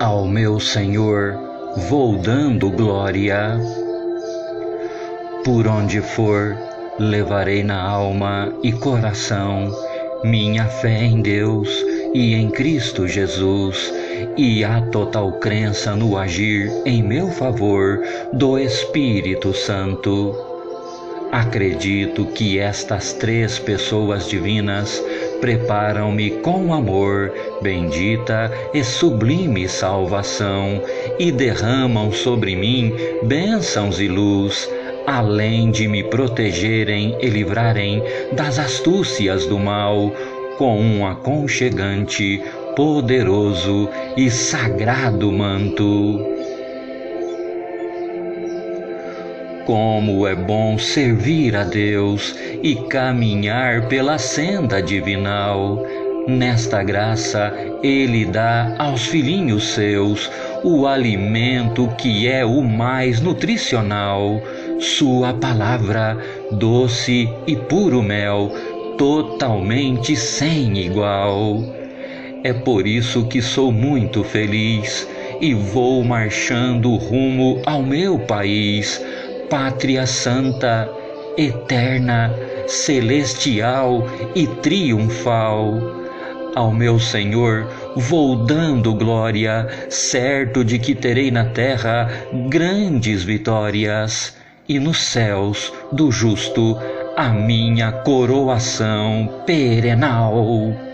Ao meu Senhor vou dando glória. Por onde for, levarei na alma e coração minha fé em Deus e em Cristo Jesus e a total crença no agir em meu favor do Espírito Santo. Acredito que estas três pessoas divinas preparam-me com amor, bendita e sublime salvação, e derramam sobre mim bênçãos e luz, além de me protegerem e livrarem das astúcias do mal, com um aconchegante, poderoso e sagrado manto. Como é bom servir a Deus e caminhar pela senda divinal. Nesta graça, Ele dá aos filhinhos seus o alimento que é o mais nutricional, Sua palavra, doce e puro mel, totalmente sem igual. É por isso que sou muito feliz e vou marchando rumo ao meu país pátria santa, eterna, celestial e triunfal. Ao meu Senhor vou dando glória, certo de que terei na terra grandes vitórias, e nos céus do justo a minha coroação perenal.